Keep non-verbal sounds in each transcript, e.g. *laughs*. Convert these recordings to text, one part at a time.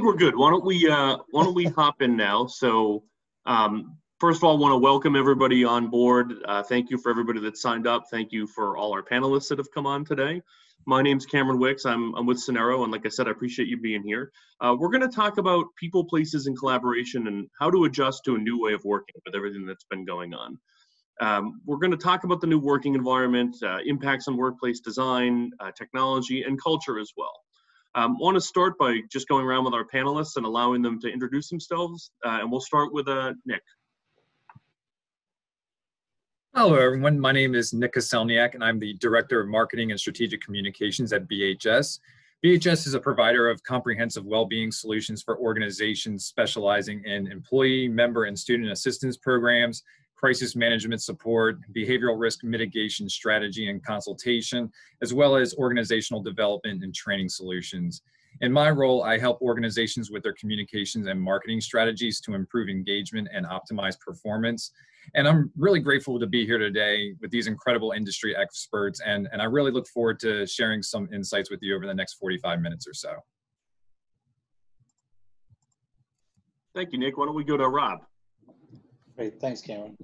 we're good. Why don't we uh, why don't we hop in now? So um, first of all, I want to welcome everybody on board. Uh, thank you for everybody that signed up. Thank you for all our panelists that have come on today. My name's Cameron Wicks. I'm, I'm with Cenero, and like I said, I appreciate you being here. Uh, we're going to talk about people, places, and collaboration, and how to adjust to a new way of working with everything that's been going on. Um, we're going to talk about the new working environment, uh, impacts on workplace design, uh, technology, and culture as well. Um, want to start by just going around with our panelists and allowing them to introduce themselves, uh, and we'll start with uh, Nick. Hello, everyone. My name is Nick Koselniak, and I'm the Director of Marketing and Strategic Communications at BHS. BHS is a provider of comprehensive well-being solutions for organizations specializing in employee, member, and student assistance programs, crisis management support, behavioral risk mitigation strategy and consultation, as well as organizational development and training solutions. In my role, I help organizations with their communications and marketing strategies to improve engagement and optimize performance. And I'm really grateful to be here today with these incredible industry experts. And, and I really look forward to sharing some insights with you over the next 45 minutes or so. Thank you, Nick. Why don't we go to Rob? Great, thanks, Cameron.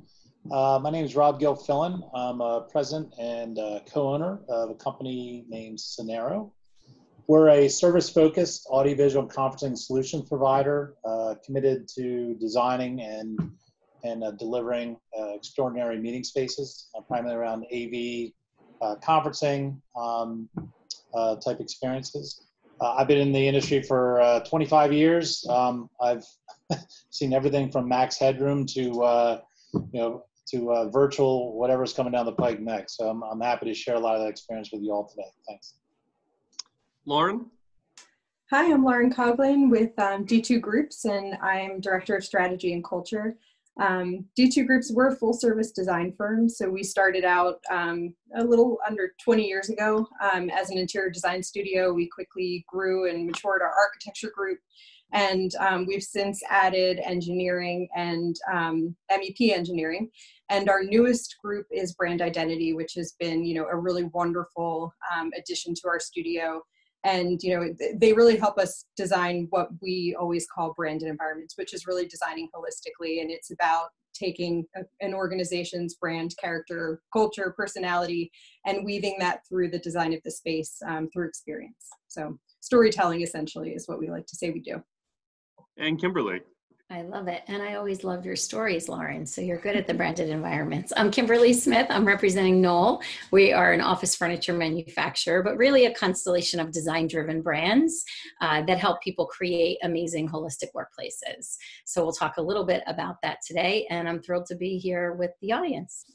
Uh, my name is Rob Gilfillan. I'm a president and co-owner of a company named Cenero. We're a service-focused audiovisual conferencing solution provider uh, committed to designing and and uh, delivering uh, extraordinary meeting spaces, uh, primarily around AV conferencing um, type experiences. I've been in the industry for 25 years. Um, I've *laughs* seen everything from max headroom to you know to virtual whatever's coming down the pike next. So I'm, I'm happy to share a lot of that experience with you all today. Thanks. Lauren? Hi, I'm Lauren Coglin with um, D2 Groups, and I'm Director of Strategy and Culture. Um, D2 Groups, we're a full service design firm, so we started out um, a little under 20 years ago um, as an interior design studio. We quickly grew and matured our architecture group, and um, we've since added engineering and um, MEP engineering. And our newest group is brand identity, which has been, you know, a really wonderful um, addition to our studio and you know they really help us design what we always call branded environments which is really designing holistically. And it's about taking an organization's brand character culture personality and weaving that through the design of the space um, through experience. So storytelling essentially is what we like to say we do. And kimberly I love it. And I always love your stories, Lauren. So you're good at the branded environments. I'm Kimberly Smith. I'm representing Knoll. We are an office furniture manufacturer, but really a constellation of design driven brands uh, that help people create amazing holistic workplaces. So we'll talk a little bit about that today. And I'm thrilled to be here with the audience.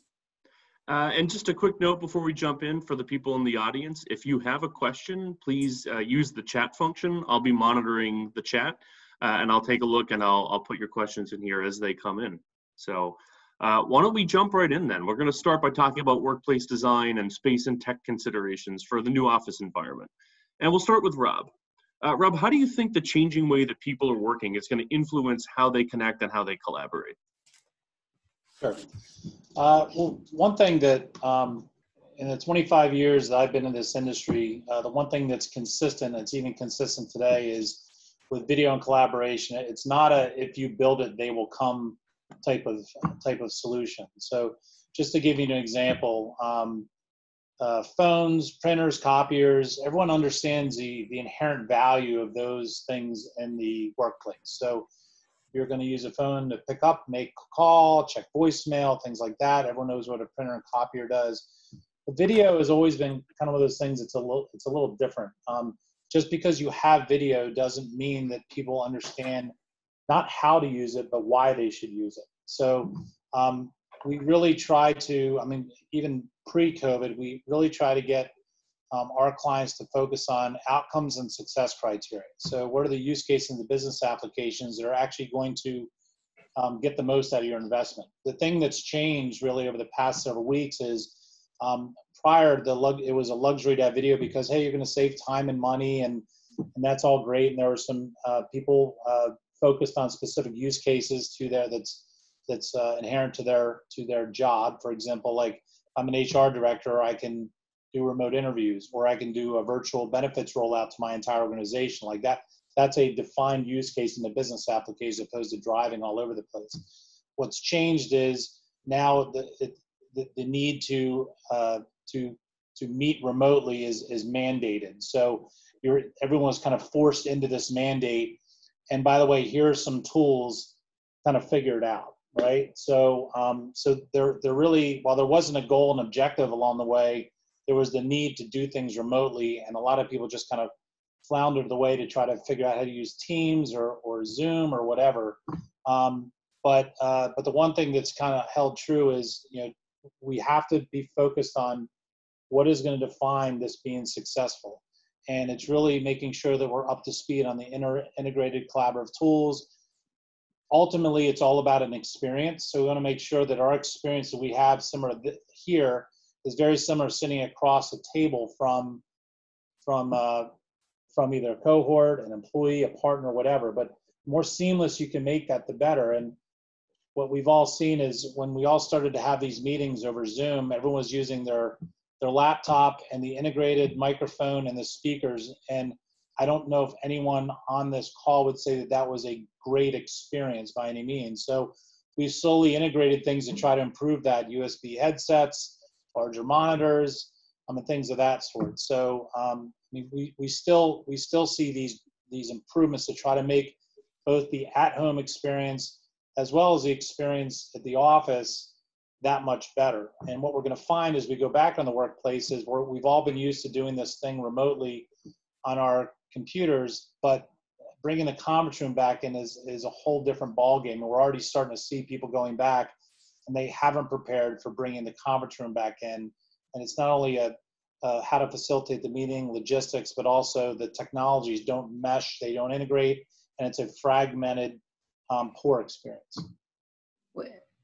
Uh, and just a quick note before we jump in for the people in the audience if you have a question, please uh, use the chat function. I'll be monitoring the chat uh, and I'll take a look and I'll, I'll put your questions in here as they come in. So uh, why don't we jump right in then? We're going to start by talking about workplace design and space and tech considerations for the new office environment. And we'll start with Rob. Uh, Rob, how do you think the changing way that people are working is going to influence how they connect and how they collaborate? Sure. Uh, well, one thing that um, in the 25 years that I've been in this industry, uh, the one thing that's consistent, that's even consistent today, is with video and collaboration, it's not a if you build it they will come type of type of solution. So just to give you an example, um, uh, phones, printers, copiers, everyone understands the the inherent value of those things in the workplace. So you're going to use a phone to pick up, make call, check voicemail, things like that. Everyone knows what a printer and copier does. The video has always been kind of one of those things. It's a little it's a little different. Um, just because you have video doesn't mean that people understand not how to use it, but why they should use it. So um, we really try to, I mean, even pre-COVID, we really try to get um, our clients to focus on outcomes and success criteria. So what are the use cases and the business applications that are actually going to um, get the most out of your investment? The thing that's changed really over the past several weeks is um, the lug it was a luxury to have video because hey you're going to save time and money and and that's all great. And there were some uh, people uh, focused on specific use cases to there that's that's uh, inherent to their to their job. For example like i'm an hr director i can do remote interviews or i can do a virtual benefits rollout to my entire organization. Like that that's a defined use case in the business application as opposed to driving all over the place. What's changed is now the, it, the, the need to, uh, to, to meet remotely is, is mandated. So you're, everyone's kind of forced into this mandate. And by the way, here are some tools kind of figure it out right? So, um, so there, there really, while there wasn't a goal and objective along the way, there was the need to do things remotely, and a lot of people just kind of floundered the way to try to figure out how to use Teams or, or Zoom or whatever. Um, but, uh, but the one thing that's kind of held true is, you know, we have to be focused on what is going to define this being successful. And it's really making sure that we're up to speed on the inter- integrated collaborative tools, ultimately it's all about an experience. So we want to make sure that our experience that we have similar here is very similar sitting across a table from from uh, from either a cohort an employee a partner whatever. But more seamless you can make that the better. And what we've all seen is when we all started to have these meetings over zoom everyone was using their their laptop and the integrated microphone and the speakers and I don't know if anyone on this call would say that that was a great experience by any means. So we've slowly integrated things to try to improve that USB headsets, larger monitors, um, and things of that sort. So um, we, we still we still see these these improvements to try to make both the at-home experience as well as the experience at the office that much better. And what we're going to find as we go back on the workplace is we're, we've all been used to doing this thing remotely on our computers, but bringing the conference room back in is, is a whole different ballgame. And we're already starting to see people going back and they haven't prepared for bringing the conference room back in. And it's not only a, uh, how to facilitate the meeting, logistics, but also the technologies don't mesh, they don't integrate, and it's a fragmented, um, poor experience.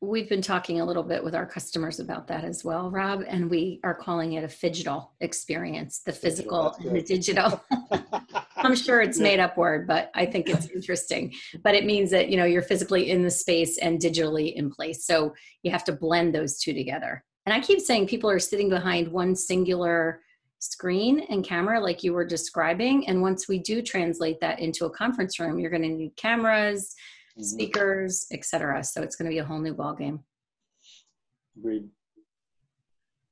We've been talking a little bit with our customers about that as well, Rob, and we are calling it a phygital experience, the physical and the digital. *laughs* I'm sure it's made up word, but I think it's interesting. But it means that, you know, you're physically in the space and digitally in place. So you have to blend those two together. And I keep saying people are sitting behind one singular screen and camera like you were describing and once we do translate that into a conference room you're going to need cameras mm-hmm. speakers, etc. So it's going to be a whole new ball game. Agreed.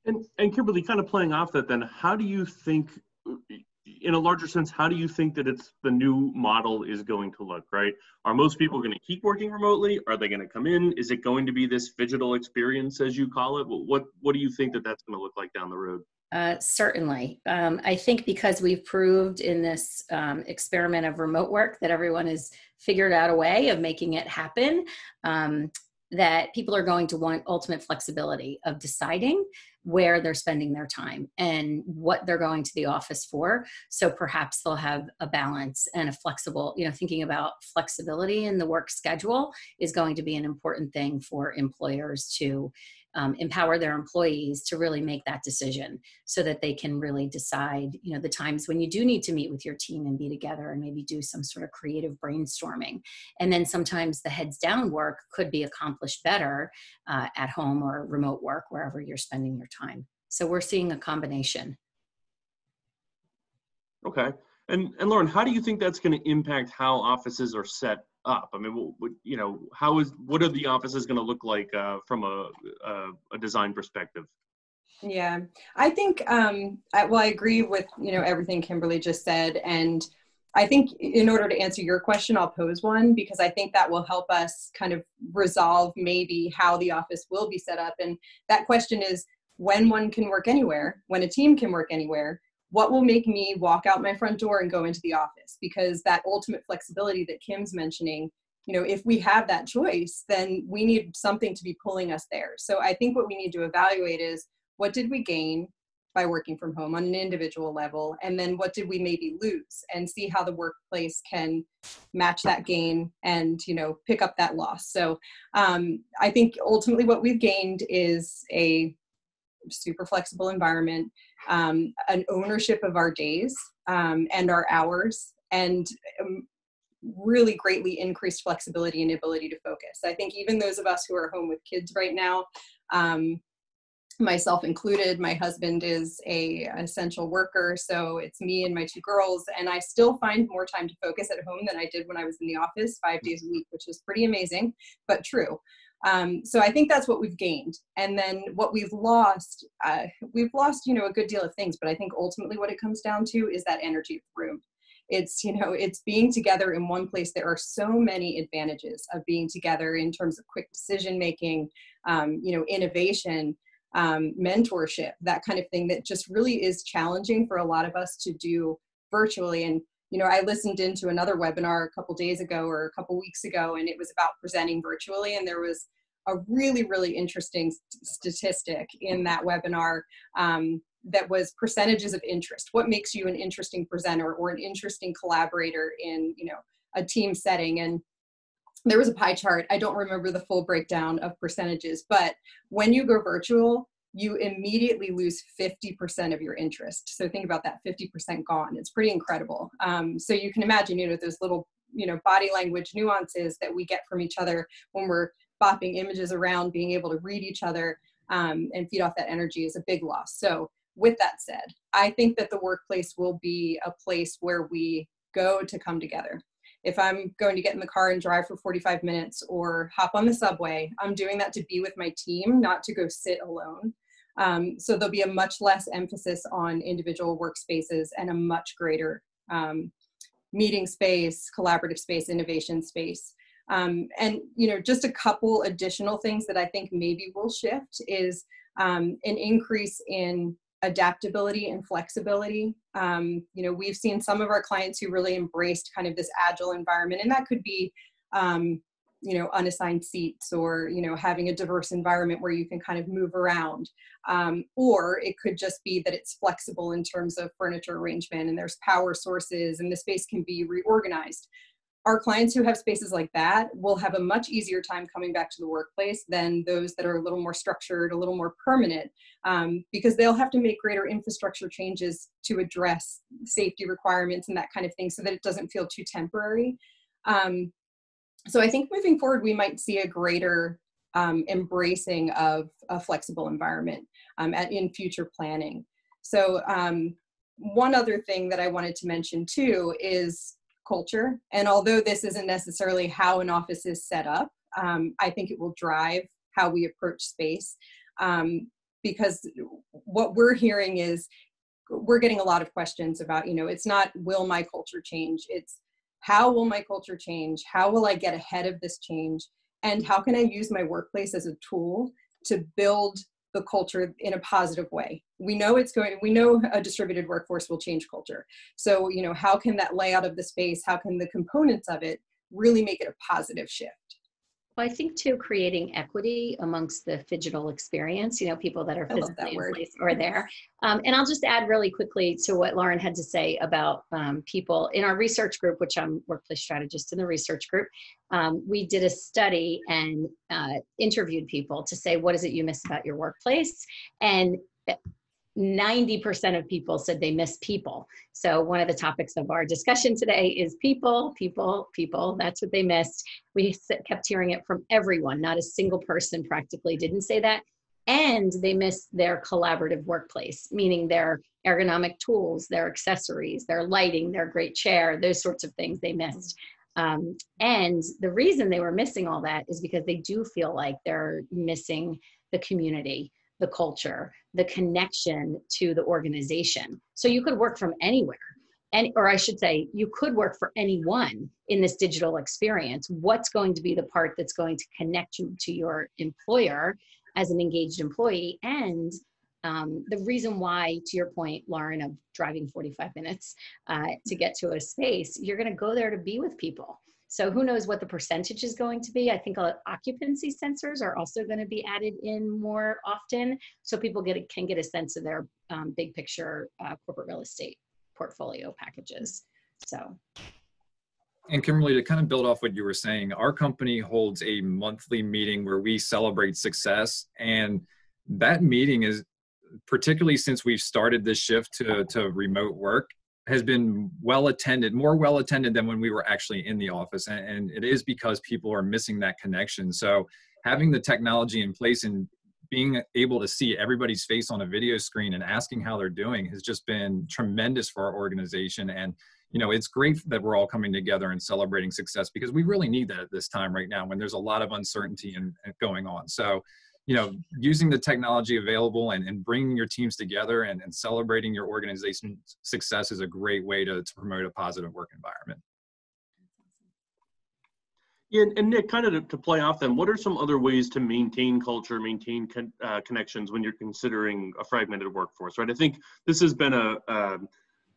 And and Kimberly, kind of playing off that, then how do you think, in a larger sense, how do you think that it's the new model is going to look? Right? Are most people going to keep working remotely? Are they going to come in? Is it going to be this phygital experience, as you call it? What what do you think that that's going to look like down the road? Uh, certainly. Um, I think because we've proved in this um, experiment of remote work that everyone has figured out a way of making it happen, um, that people are going to want ultimate flexibility of deciding where they're spending their time and what they're going to the office for. So perhaps they'll have a balance and a flexible, you know, thinking about flexibility in the work schedule is going to be an important thing for employers to um, empower their employees to really make that decision so that they can really decide you know the times when you do need to meet with your team and be together and maybe do some sort of creative brainstorming. And then sometimes the heads down work could be accomplished better uh, at home or remote work wherever you're spending your time. So we're seeing a combination. Okay. And and lauren how do you think that's going to impact how offices are set up? I mean, what, you know, how is what are the offices going to look like uh, from a, a, a design perspective? Yeah, I think. Um, I, well, I agree with you know everything Kimberly just said, and I think in order to answer your question, I'll pose one because I think that will help us kind of resolve maybe how the office will be set up. And that question is when one can work anywhere, when a team can work anywhere, what will make me walk out my front door and go into the office? Because that ultimate flexibility that kim's mentioning you know if we have that choice then we need something to be pulling us there. So i think what we need to evaluate is what did we gain by working from home on an individual level? And then what did we maybe lose? And see how the workplace can match that gain and you know pick up that loss. So um, i think ultimately what we've gained is a super flexible environment, um, an ownership of our days um, and our hours, and um, really greatly increased flexibility and ability to focus. I think even those of us who are home with kids right now, um, myself included. My husband is a essential worker, so it's me and my two girls, and I still find more time to focus at home than I did when I was in the office five days a week, which is pretty amazing, but true. Um, so I think that's what we've gained, and then what we've lost, uh, we've lost, you know, a good deal of things. But I think ultimately what it comes down to is that energy of room. It's you know, it's being together in one place. There are so many advantages of being together in terms of quick decision making, um, you know, innovation um, mentorship, that kind of thing that just really is challenging for a lot of us to do virtually. And, you know, I listened into another webinar a couple days ago or a couple weeks ago, and it was about presenting virtually. And there was a really, really interesting st- statistic in that webinar um, that was percentages of interest. What makes you an interesting presenter or an interesting collaborator in, you know, a team setting? And there was a pie chart. I don't remember the full breakdown of percentages, but when you go virtual, you immediately lose 50% of your interest. So think about that 50% gone. It's pretty incredible. Um, so you can imagine, you know, those little, you know, body language nuances that we get from each other when we're bopping images around, being able to read each other um, and feed off that energy is a big loss. So with that said, I think that the workplace will be a place where we go to come together if I'm going to get in the car and drive for 45 minutes or hop on the subway, I'm doing that to be with my team, not to go sit alone. Um, so there'll be a much less emphasis on individual workspaces and a much greater um, meeting space, collaborative space, innovation space. Um, and you know, just a couple additional things that I think maybe will shift is um, an increase in adaptability and flexibility. Um, you know, we've seen some of our clients who really embraced kind of this agile environment, and that could be, um, you know, unassigned seats or, you know, having a diverse environment where you can kind of move around. Um, or it could just be that it's flexible in terms of furniture arrangement and there's power sources and the space can be reorganized our clients who have spaces like that will have a much easier time coming back to the workplace than those that are a little more structured, a little more permanent, um, because they'll have to make greater infrastructure changes to address safety requirements and that kind of thing so that it doesn't feel too temporary. Um, so I think moving forward, we might see a greater um, embracing of a flexible environment um, at, in future planning. So um, one other thing that I wanted to mention too is culture. And although this isn't necessarily how an office is set up, um, I think it will drive how we approach space. Um, because what we're hearing is we're getting a lot of questions about, you know, it's not will my culture change? It's how will my culture change? How will I get ahead of this change? And how can I use my workplace as a tool to build the culture in a positive way. We know it's going, we know a distributed workforce will change culture. So, you know, how can that layout of the space, how can the components of it really make it a positive shift? Well, I think too, creating equity amongst the digital experience, you know, people that are physically that in place or there. Um, and I'll just add really quickly to what Lauren had to say about um, people in our research group, which I'm workplace strategist in the research group. Um, we did a study and uh, interviewed people to say, what is it you miss about your workplace? And 90% of people said they miss people. So, one of the topics of our discussion today is people, people, people. That's what they missed. We kept hearing it from everyone. Not a single person practically didn't say that. And they missed their collaborative workplace, meaning their ergonomic tools, their accessories, their lighting, their great chair, those sorts of things they missed. Um, and the reason they were missing all that is because they do feel like they're missing the community the culture, the connection to the organization. So you could work from anywhere. And, or I should say, you could work for anyone in this digital experience. What's going to be the part that's going to connect you to your employer as an engaged employee? And um, the reason why, to your point, Lauren, of driving 45 minutes uh, to get to a space, you're going to go there to be with people. So who knows what the percentage is going to be? I think uh, occupancy sensors are also going to be added in more often, so people get can get a sense of their um, big picture uh, corporate real estate portfolio packages. So. And Kimberly, to kind of build off what you were saying, our company holds a monthly meeting where we celebrate success. And that meeting is particularly since we've started this shift to, to remote work, has been well attended, more well attended than when we were actually in the office. And, and, it is because people are missing that connection. So having the technology in place and being able to see everybody's face on a video screen and asking how they're doing has just been tremendous for our organization. And, you know, it's great that we're all coming together and celebrating success because we really need that at this time right now when there's a lot of uncertainty and, and going on. So, you know, using the technology available and, and bringing your teams together and, and celebrating your organization's success is a great way to, to promote a positive work environment. Yeah, and Nick, kind of to, to, play off them, what are some other ways to maintain culture, maintain con, uh, connections when you're considering a fragmented workforce, right? I think this has been a, a,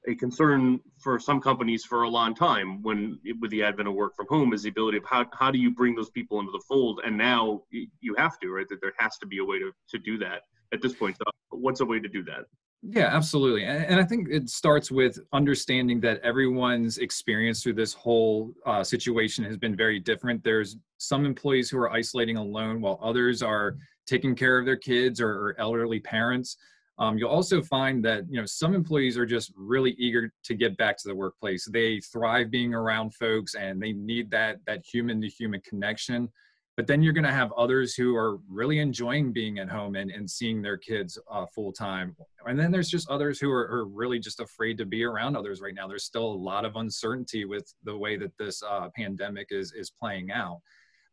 a concern for some companies for a long time when with the advent of work from home is the ability of how, how do you bring those people into the fold? And now you have to, right? That there has to be a way to, to do that at this point. What's a way to do that? Yeah, absolutely. And, I think it starts with understanding that everyone's experience through this whole uh, situation has been very different. There's some employees who are isolating alone while others are taking care of their kids or, or elderly parents. Um, you'll also find that you know some employees are just really eager to get back to the workplace. They thrive being around folks, and they need that that human to human connection. But then you're going to have others who are really enjoying being at home and, and seeing their kids uh, full time and then there's just others who are, are, really just afraid to be around others right now. There's still a lot of uncertainty with the way that this uh, pandemic is is playing out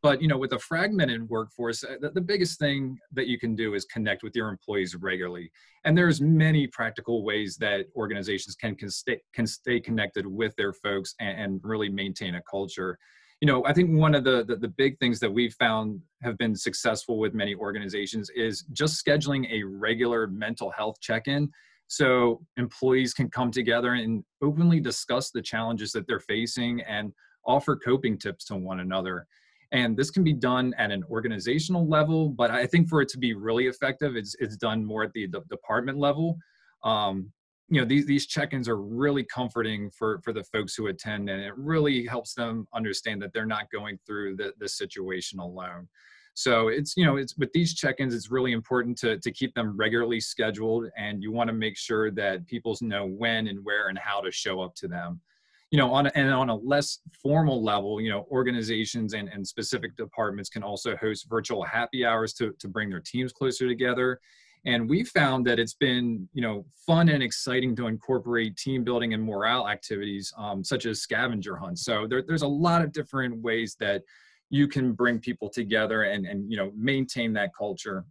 but you know with a fragmented workforce uh, the, the biggest thing that you can do is connect with your employees regularly. And there's many practical ways that organizations can, can, stay, can stay connected with their folks and, and really maintain a culture. You know, I think one of the, the, the big things that we've found have been successful with many organizations is just scheduling a regular mental health check-in. So employees can come together and openly discuss the challenges that they're facing and offer coping tips to one another. And this can be done at an organizational level, but I think for it to be really effective, it's, it's done more at the, department level. Um, you know these these check-ins are really comforting for for the folks who attend and it really helps them understand that they're not going through the, the situation alone so it's you know it's with these check-ins it's really important to to keep them regularly scheduled and you want to make sure that people know when and where and how to show up to them you know on a, and on a less formal level you know organizations and, and specific departments can also host virtual happy hours to, to bring their teams closer together. And we found that it's been you know fun and exciting to incorporate team building and morale activities um, such as scavenger hunts. So there, there's a lot of different ways that you can bring people together and and you know maintain that culture.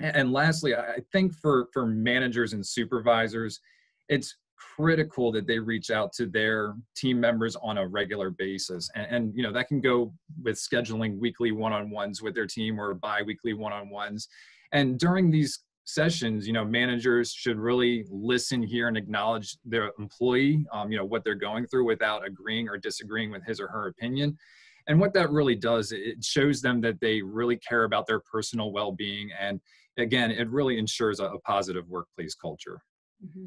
And, and lastly i think for for managers and supervisors it's critical that they reach out to their team members on a regular basis and, and you know that can go with scheduling weekly one-on-ones with their team or bi-weekly one-on-ones and during these sessions, you know, managers should really listen, here and acknowledge their employee, um, you know, what they're going through without agreeing or disagreeing with his or her opinion. And what that really does, it shows them that they really care about their personal well-being. And again, it really ensures a, a positive workplace culture. Mm-hmm.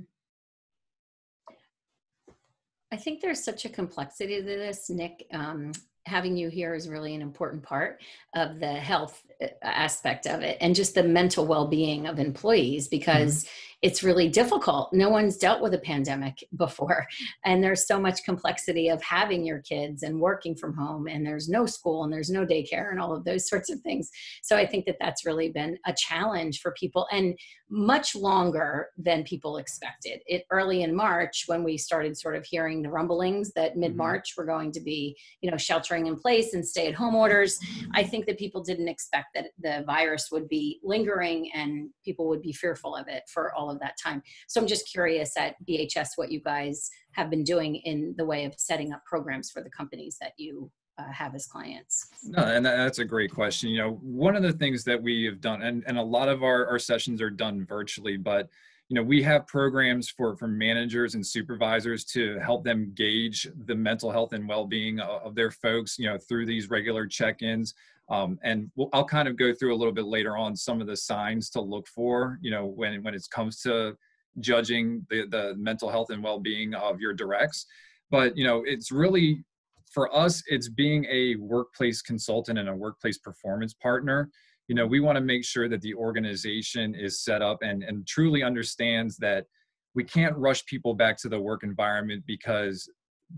I think there's such a complexity to this, Nick. Um, having you here is really an important part of the health uh, aspect of it and just the mental well-being of employees because mm-hmm it's really difficult. No one's dealt with a pandemic *laughs* before. And there's so much complexity of having your kids and working from home, and there's no school and there's no daycare and all of those *laughs* sorts of things. So I think that that's really been a challenge for people and much longer than people expected. It early in March when we started sort of hearing the rumblings that mid March mm-hmm. were going to be, you know, sheltering in place and stay at home orders. I think that people didn't expect that the virus would be lingering and people would be fearful of it for all of that time. So I'm just curious at BHS what you guys have been doing in the way of setting up programs for the companies that you uh, have as clients? No, and that's a great question. You know, one of the things that we have done, and, and a lot of our, our sessions are done virtually, but you know, we have programs for, for managers and supervisors to help them gauge the mental health and well-being of, of their folks, you know, through these regular check-ins. Um, and we'll, I'll kind of go through a little bit later on some of the signs to look for, you know, when, when it comes to judging the, the mental health and well-being of your directs. But, you know, it's really, for us, it's being a workplace consultant and a workplace performance partner. You know, we want to make sure that the organization is set up and, and truly understands that we can't rush people back to the work environment because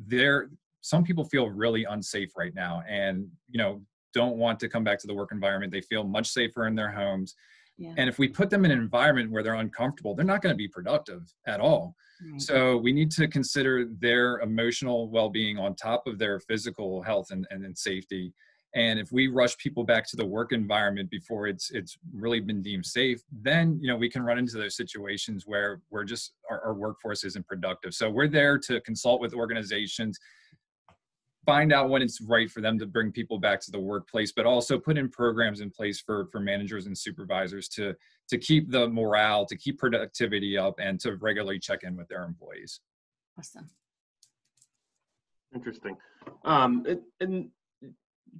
they're some people feel really unsafe right now and you know don't want to come back to the work environment. They feel much safer in their homes. Yeah. And if we put them in an environment where they're uncomfortable, they're not going to be productive at all. Right. So we need to consider their emotional well-being on top of their physical health and, and, and safety. And if we rush people back to the work environment before it's it's really been deemed safe, then you know we can run into those situations where we're just our, our workforce isn't productive. So we're there to consult with organizations find out when it's right for them to bring people back to the workplace but also put in programs in place for for managers and supervisors to to keep the morale to keep productivity up and to regularly check in with their employees. Awesome. Interesting. Um, and, and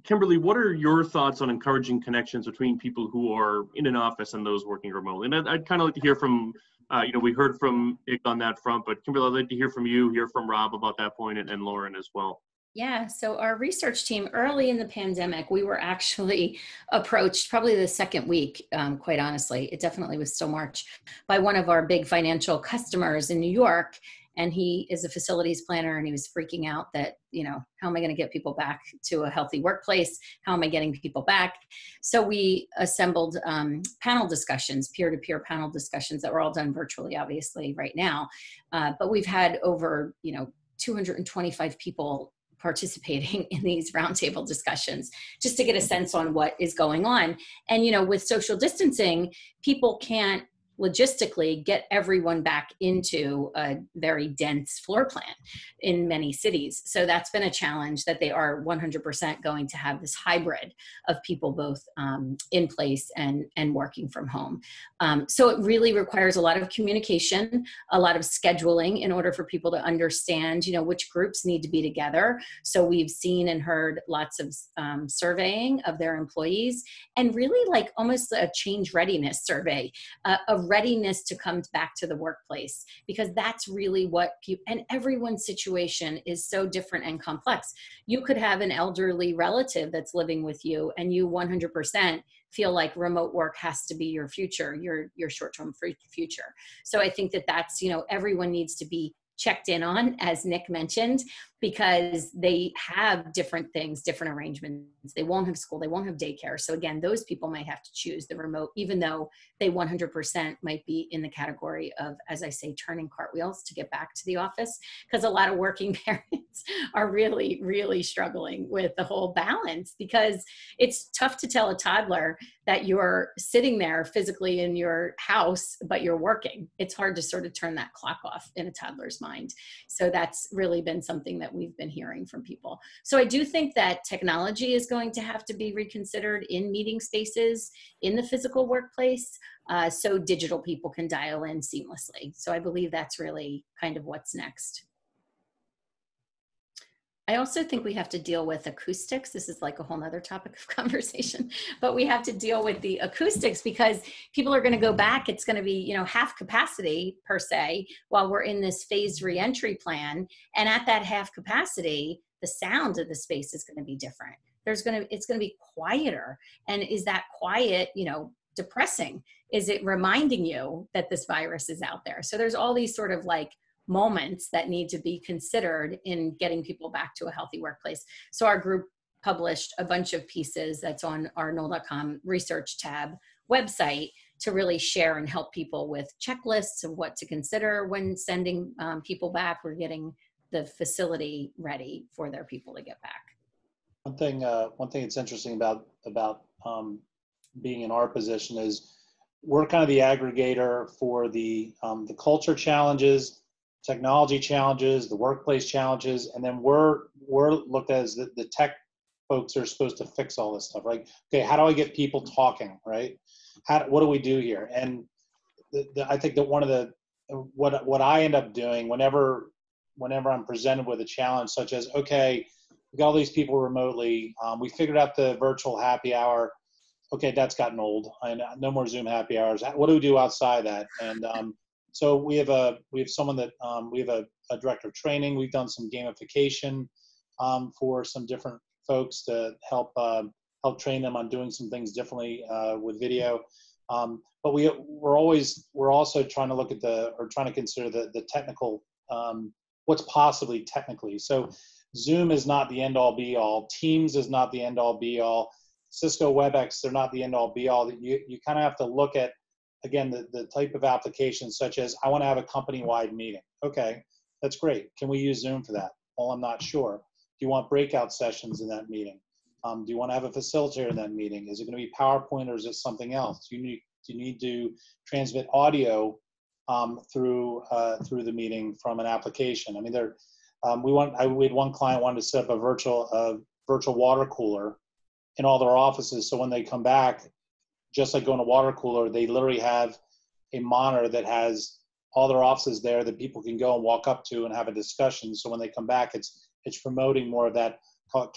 kimberly what are your thoughts on encouraging connections between people who are in an office and those working remotely? And i'd, I'd kind of like to hear from uh, you know we heard from Nick on that front but kimberly i'd like to hear from you hear from rob about that point and, and lauren as well yeah, so our research team early in the pandemic, we were actually *laughs* approached probably the second week, um, quite honestly. It definitely was still March by one of our big financial customers in New York. And he is a facilities planner and he was freaking out that, you know, how am I going to get people back to a healthy workplace? How am I getting people back? So we assembled um, panel discussions, peer to peer panel discussions that were all done virtually, obviously, right now. Uh, but we've had over, you know, 225 people participating *laughs* in these roundtable discussions just to get a sense on what is going on. And, you know, with social distancing, people can't logistically get everyone back into a very dense floor plan in many cities. So that's been a challenge that they are 100% going to have this hybrid of people both um, in place and, and working from home. Um, so it really requires a lot of communication, a lot of scheduling in order for people to understand, you know, which groups need to be together. So we've seen and heard lots of um, surveying of their employees and really like almost a change readiness survey, uh, a readiness to come back to the workplace because that's really what people and everyone's situation is so different and complex. You could have an elderly relative that's living with you and you 100% feel like remote work has to be your future your your short-term future. So i think that that's you know everyone needs to be checked in on as nick mentioned because they have different things, different arrangements. They won't have school, they won't have daycare. So again, those people might have to choose the remote, even though they 100% might be in the category of, as I say, turning cartwheels to get back to the office. Because a lot of working *laughs* parents are really, really struggling with the whole balance because it's tough to tell a toddler that you're sitting there physically in your house, but you're working. It's hard to sort of turn that clock off in a toddler's mind. So that's really been something that we've been hearing from people. So I do think that technology is going to have to be reconsidered in meeting spaces in the physical workplace uh, so digital people can dial in seamlessly. So I believe that's really kind of what's next. I also think we have to deal with acoustics. This is like a whole nother topic of *laughs* conversation, but we have to deal with the acoustics because people are going to go back. It's going to be, you know, half capacity per se while we're in this phased reentry plan. And at that half capacity, the sound of the space is going to be different. There's going to, it's going to be quieter. And is that quiet, you know, depressing? Is it reminding you that this virus is out there? So there's all these sort of like moments that need to be considered in getting people back to a healthy workplace. So our group published a bunch of pieces that's on our knoll.com research tab website to really share and help people with checklists of what to consider when sending um, people back or getting the facility ready for their people to get back. One thing, uh, one thing that's interesting about about um, being in our position is we're kind of the aggregator for the um, the culture challenges technology challenges, the workplace challenges, and then we're we're looked at as the, the tech folks are supposed to fix all this stuff, right? Okay, how do I get people talking, right? How what do we do here? And the, the, I think that one of the what what I end up doing whenever whenever I'm presented with a challenge such as okay, we got all these people remotely, um, we figured out the virtual happy hour. Okay, that's gotten old. And no more Zoom happy hours. What do we do outside that? And um, so we have a we have someone that um, we have a, a, director of training. We've done some gamification um, for some different folks to help uh, help train them on doing some things differently uh, with video. Um, but we we're always we're also trying to look at the or trying to consider the the technical um, what's possibly technically. So Zoom is not the end all be all. Teams is not the end all be all. Cisco WebEx, they're not the end all be all. You, you kind of have to look at, again, the, the type of applications such as I want to have a company wide meeting. Okay, that's great. Can we use Zoom for that? Well, I'm not sure. Do you want breakout sessions in that meeting? Um, do you want to have a facilitator in that meeting? Is it going to be PowerPoint or is it something else? Do you need, do you need to transmit audio um, through uh, through the meeting from an application? I mean, there um, we want I, we had one client wanted to set up a virtual uh, virtual water cooler in all their offices, so when they come back, just like going to water cooler, they literally have a monitor that has all their offices there that people can go and walk up to and have a discussion. So when they come back, it's it's promoting more of that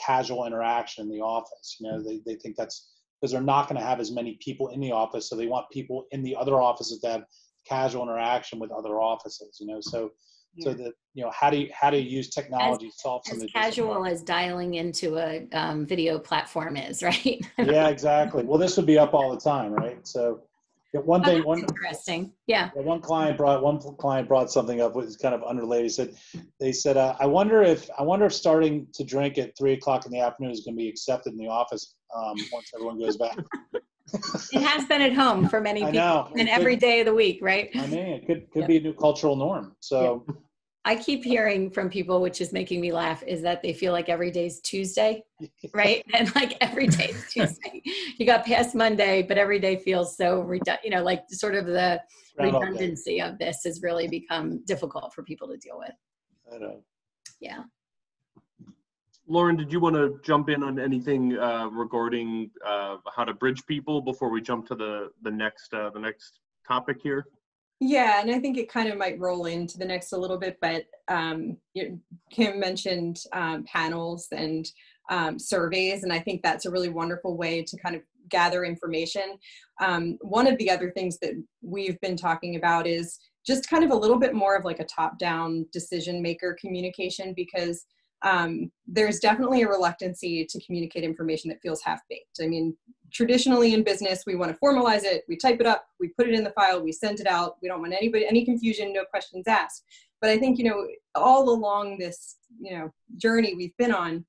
casual interaction in the office. You know, mm-hmm. they, they think that's because they're not going to have as many people in the office, so they want people in the other offices to have casual interaction with other offices. You know, so so that you know how do you how do you use technology to solve some As casual as dialing into a um, video platform is, *laughs* right? yeah, exactly. Well, this would be up all the time, right? So yeah, one Oh, thing, that's one Interesting. Yeah. Yeah, one client brought one client brought something up was kind of unrelated. He said, they said, uh, I wonder if I wonder if starting to drink at three o'clock in the afternoon is going to be accepted in the office um, once everyone goes back. *laughs* It has been at home for many people and every day of the week, right? I mean, it could could Yeah. be a new cultural norm. So I keep hearing from people, which is making me laugh, is that they feel like every day's Tuesday, *laughs* right? *laughs* And like every day is Tuesday. You got past Monday, but every day feels so redundant. You know, like sort of the Groundhog Day. redundancy of this has really become difficult for people to deal with. I know. Yeah. Lauren, did you want to jump in on anything uh, regarding uh, how to bridge people before we jump to the the next uh, the next topic here? Yeah, and I think it kind of might roll into the next a little bit, but um, Kim mentioned um, panels and um, surveys, and I think that's a really wonderful way to kind of gather information. Um, one of the other things that we've been talking about is just kind of a little bit more of like a top-down decision maker communication because um, there's definitely a reluctancy to communicate information that feels half-baked. I mean, traditionally in business we want to formalize it we type it up we put it in the file we send it out we don't want anybody any confusion no questions asked. But i think you know all along this you know journey we've been on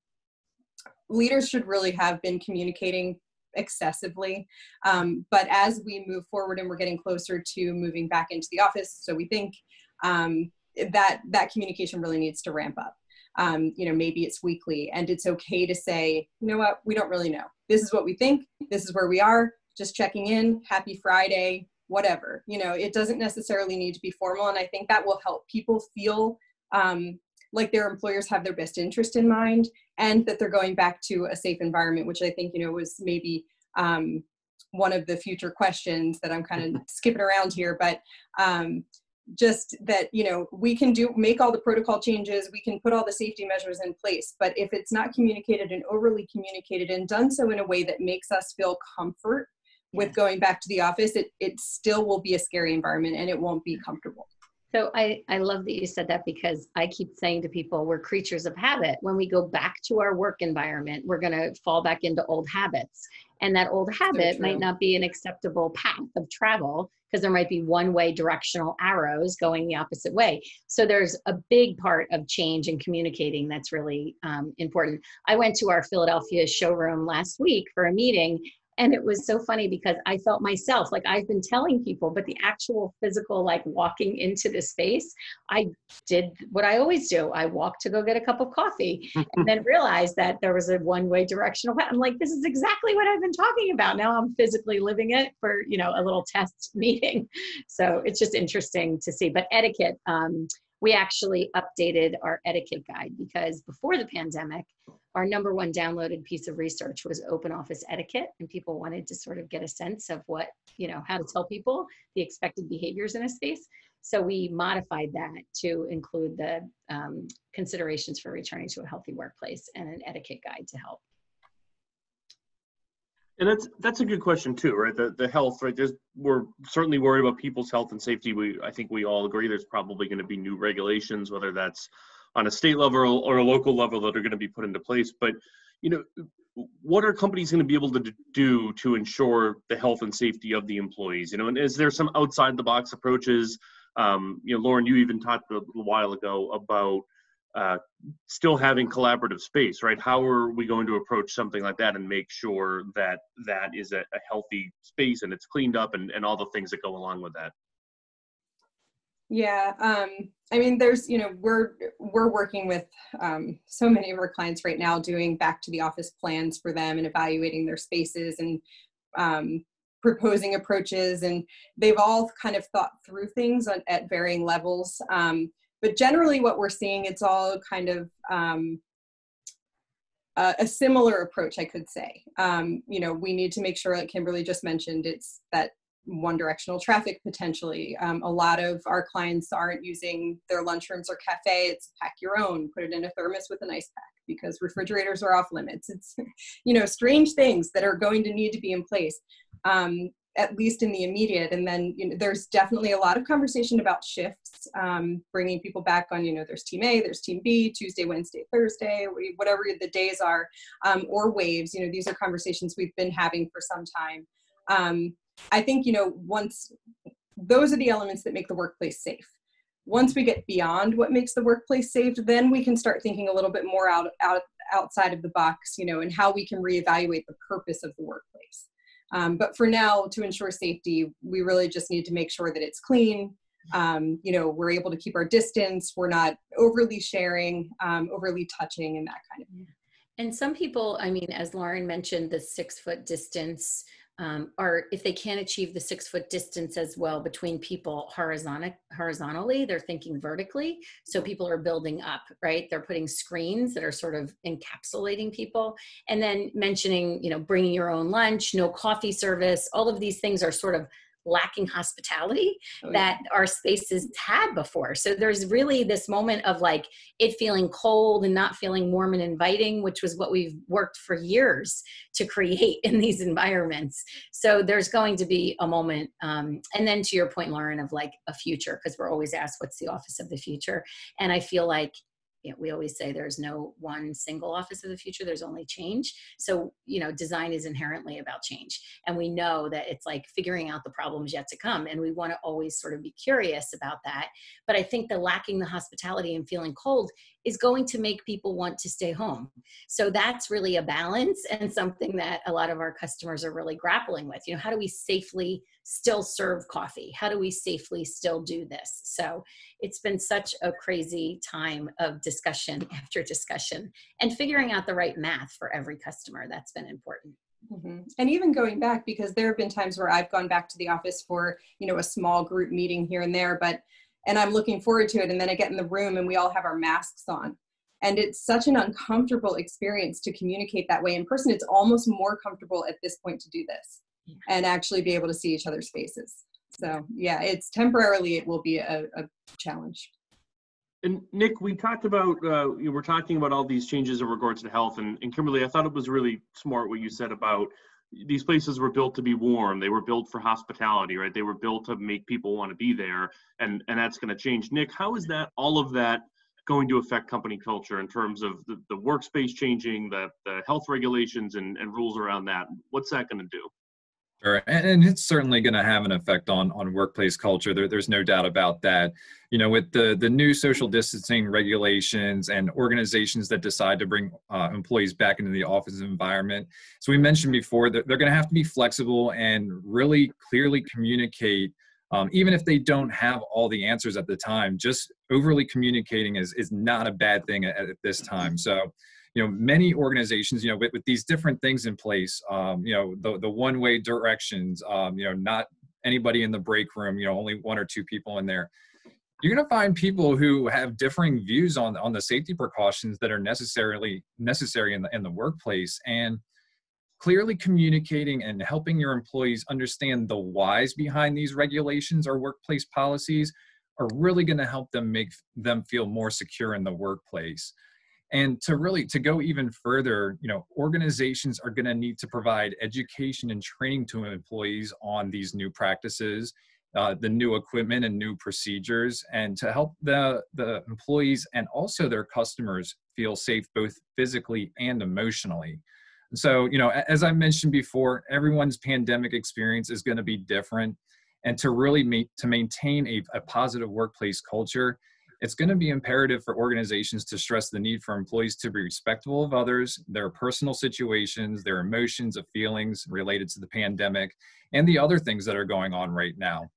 leaders should really have been communicating excessively. Um, but as we move forward and we're getting closer to moving back into the office so we think um, that that communication really needs to ramp up um, you know maybe it's weekly. And it's okay to say you know what? We don't really know. This is what we think. This is where we are. Just checking in. Happy friday. Whatever. You know it doesn't necessarily need to be formal. And i think that will help people feel um, like their employers have their best interest in mind and that they're going back to a safe environment which i think you know was maybe um, one of the future questions that i'm kind of *laughs* skipping around here. But um, just that you know we can do make all the protocol changes we can put all the safety measures in place but if it's not communicated and overly communicated and done so in a way that makes us feel comfort with going back to the office it, it still will be a scary environment and it won't be comfortable So I, I love that you said that because I keep saying to people, we're creatures of habit. When we go back to our work environment, we're going to fall back into old habits. And that old habit true. might not be an acceptable path of travel because there might be one way directional arrows going the opposite way. So there's a big part of change and communicating that's really um, important. I went to our Philadelphia showroom last week for a meeting and it was so funny because i felt myself like i've been telling people but the actual physical like walking into the space i did what i always do. I walked to go get a cup of coffee and then *laughs* realized that there was a one way directional path. I'm like this is exactly what i've been talking about. Now i'm physically living it for you know a little test *laughs* meeting. So it's just interesting to see. But etiquette um, we actually updated our etiquette guide because before the pandemic our number one downloaded piece of research was open office etiquette and people wanted to sort of get a sense of what you know how to tell people the expected behaviors in a space so we modified that to include the um, considerations for returning to a healthy workplace and an etiquette guide to help And that's that's a good question too, right? The the health, right? There's we're certainly worried about people's health and safety. We I think we all agree there's probably going to be new regulations, whether that's on a state level or a local level that are going to be put into place. But you know, what are companies going to be able to do to ensure the health and safety of the employees? You know, and is there some outside the box approaches? Um, you know, Lauren, you even talked a little while ago about uh, still having collaborative space, right? How are we going to approach something like that and make sure that that is a, a healthy space and it's cleaned up and, and all the things that go along with that? Yeah, um, I mean, there's, you know, we're we're working with um, so many of our clients right now, doing back to the office plans for them and evaluating their spaces and um, proposing approaches, and they've all kind of thought through things on, at varying levels. Um, but generally, what we're seeing, it's all kind of um, a, similar approach, I could say. Um, you know, we need to make sure, like Kimberly just mentioned, it's that one directional traffic potentially. Um, a lot of our clients aren't using their lunchrooms or cafe. It's pack your own, put it in a thermos with an ice pack because refrigerators are off limits. It's, *laughs* you know, strange things that are going to need to be in place, um, at least in the immediate. And then you know, there's definitely a lot of conversation about shifts, um, bringing people back on, you know, there's team A, there's team B, Tuesday, Wednesday, Thursday, whatever the days are, um, or waves. You know, these are conversations we've been having for some time. Um, I think, you know, once those are the elements that make the workplace safe. Once we get beyond what makes the workplace safe, then we can start thinking a little bit more out, out outside of the box, you know, and how we can reevaluate the purpose of the workplace. Um, but for now, to ensure safety, we really just need to make sure that it's clean. Um, you know, we're able to keep our distance. We're not overly sharing, um, overly touching, and that kind of. Thing. And some people, I mean, as Lauren mentioned, the six foot distance um, or if they can't achieve the six foot distance as well between people horizontal, horizontally, they're thinking vertically. So people are building up, right? They're putting screens that are sort of encapsulating people. And then mentioning, you know, bringing your own lunch, no coffee service, all of these things are sort of lacking hospitality oh, that our spaces had before. So there's really this moment of like it feeling cold and not feeling warm and inviting, which was what we've worked for years to create *laughs* in these environments. So there's going to be a moment. Um, and then to your point, Lauren, of like a future, because we're always asked what's the office of the future. And I feel like you know, we always say there's no one single office of the future there's only change. So you know design is inherently about change. And we know that it's like figuring out the problems yet to come and we want to always sort of be curious about that. But i think the lacking the hospitality and feeling cold is going to make people want to stay home. So that's really a balance and something that a lot of our customers are really grappling with. You know how do we safely still serve coffee? How do we safely still do this? So it's been such a crazy time of discussion *laughs* after discussion and figuring out the right math for every customer. That's been important. Mm-hmm. And even going back, because there have been times where I've gone back to the office for, you know, a small group meeting here and there, but, and I'm looking forward to it. And then I get in the room and we all have our masks on. And it's such an uncomfortable experience to communicate that way in person. It's almost more comfortable at this point to do this and actually be able to see each other's faces. So yeah, it's temporarily it will be a, a challenge. And Nick, we talked about uh, you were talking about all these changes in regards to health, and, and Kimberly, I thought it was really smart what you said about these places were built to be warm. They were built for hospitality, right? They were built to make people want to be there, and and that's going to change. Nick, how is that all of that going to affect company culture in terms of the, the workspace changing, the the health regulations and, and rules around that? What's that going to do? Sure. And, it's certainly going to have an effect on, on workplace culture. There, there's no doubt about that. You know, with the, the new social distancing regulations and organizations that decide to bring uh, employees back into the office environment. So we mentioned before that they're going to have to be flexible and really clearly communicate um, even if they don't have all the answers at the time, just overly communicating is, is not a bad thing at, at this time. So you know many organizations you know with, with these different things in place um, you know the, the one way directions um, you know not anybody in the break room you know only one or two people in there. You're going to find people who have differing views on on the safety precautions that are necessarily necessary in the in the workplace and clearly communicating and helping your employees understand the whys behind these regulations or workplace policies are really going to help them make them feel more secure in the workplace and to really to go even further you know organizations are going to need to provide education and training to employees on these new practices uh, the new equipment and new procedures and to help the the employees and also their customers feel safe both physically and emotionally. So you know as i mentioned before everyone's pandemic experience is going to be different. And to really meet, to maintain a, a positive workplace culture it's going to be imperative for organizations to stress the need for employees to be respectful of others, their personal situations, their emotions of feelings related to the pandemic, and the other things that are going on right now.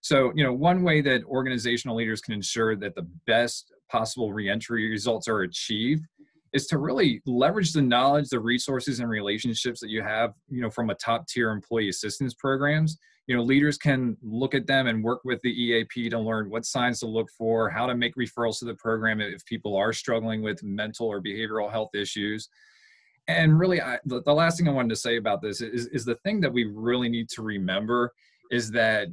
So, you know, one way that organizational leaders can ensure that the best possible reentry results are achieved is to really leverage the knowledge, the resources, and relationships that you have, you know, from a top tier employee assistance programs. You know, leaders can look at them and work with the EAP to learn what signs to look for, how to make referrals to the program if people are struggling with mental or behavioral health issues. And really, I, the, the last thing I wanted to say about this is, is the thing that we really need to remember is that